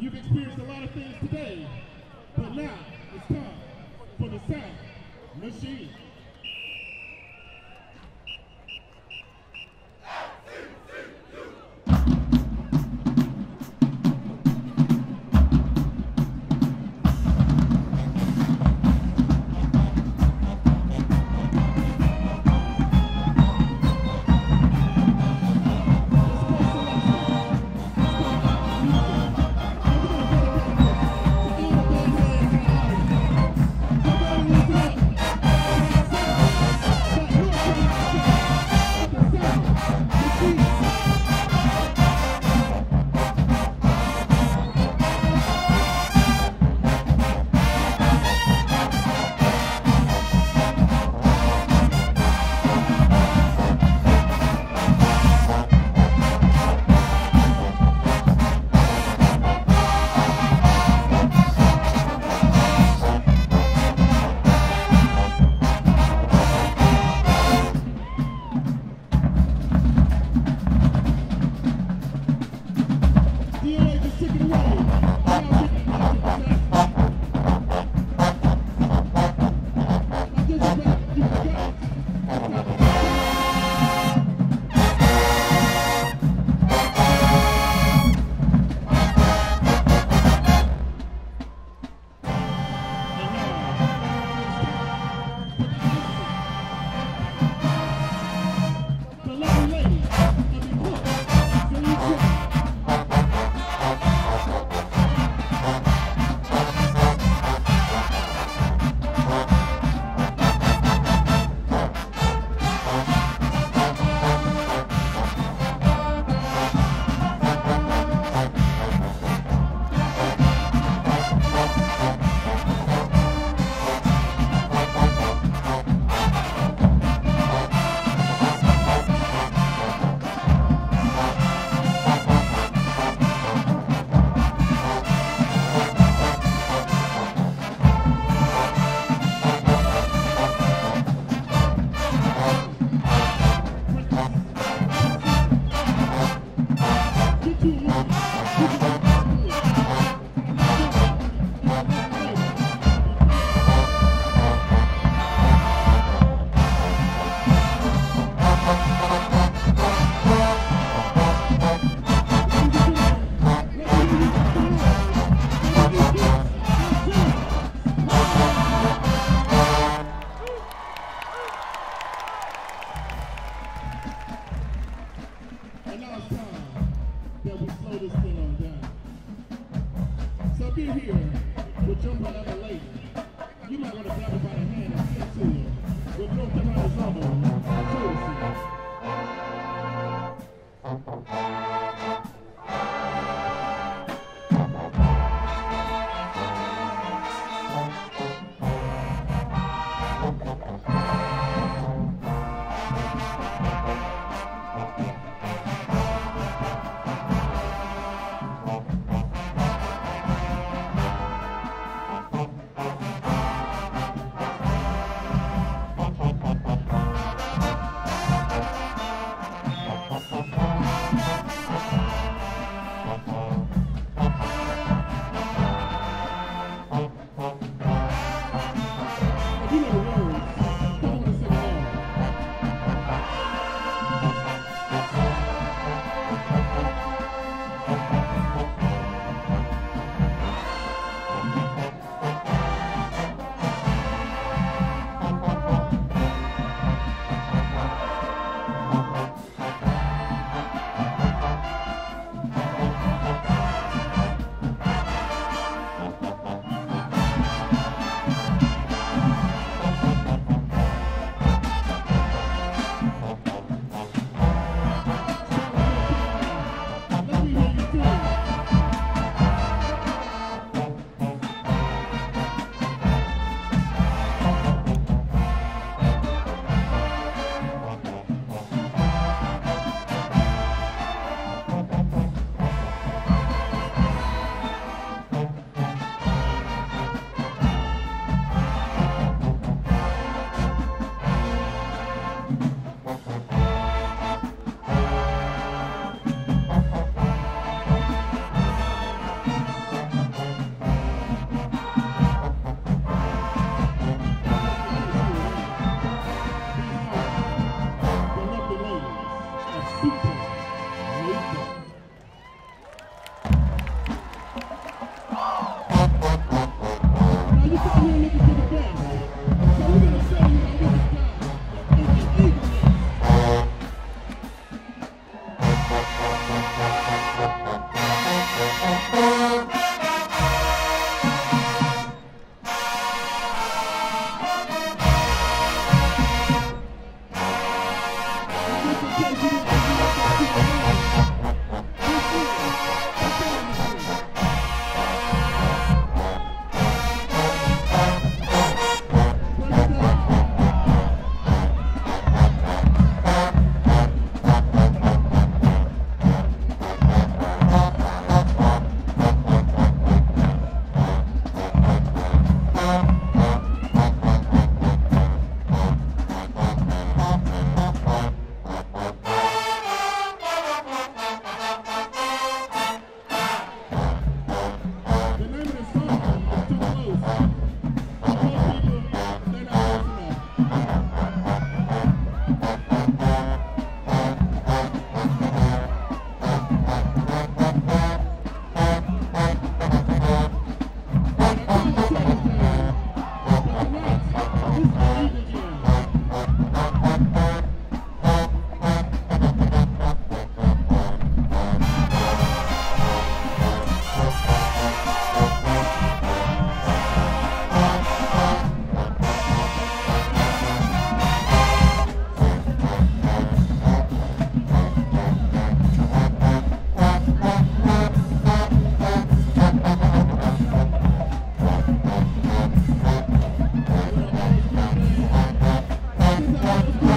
You've experienced a lot of things today, but now it's time for the sound machine. DOA you're here with you to grab her by the hand and own courtesy. Thank you.